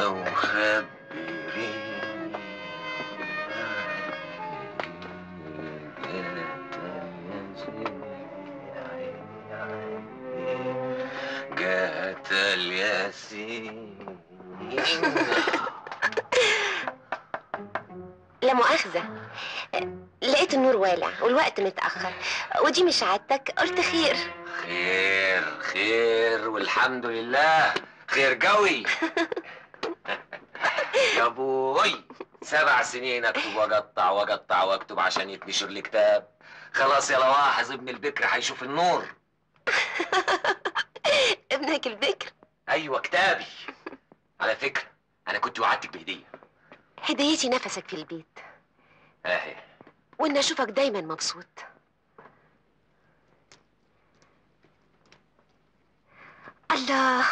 أو خبريني جات الياسين لا مؤاخذة. لقيت النور والع والوقت متأخر. ودي مش عادتك قلت خير. خير خير والحمد لله. خير قوي يا أبوي سبع سنين اكتب واقطع واقطع واكتب عشان يتنشر لي كتاب. خلاص يا لواحظ ابن البكر هيشوف النور. ابنك البكر؟ أيوه كتابي. على فكرة أنا كنت وعدتك بهدية. هديتي نفسك في البيت. أهي. وإن أشوفك دايما مبسوط. الله.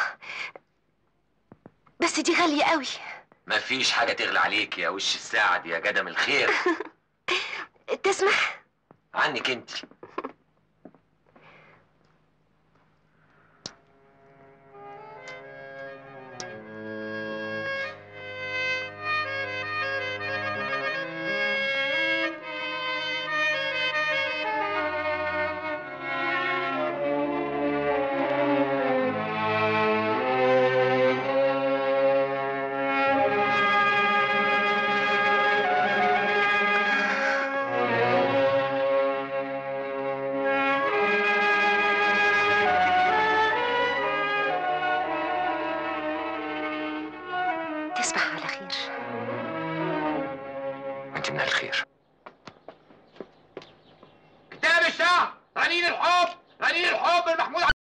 بس دي غالية قوي. مفيش حاجة تغلى عليك يا وش السعد يا قدم الخير. تسمح؟ عنك انت. تصبح على خير. أنت من الخير. كتاب الشعب رنين الحب رنين الحب المحمود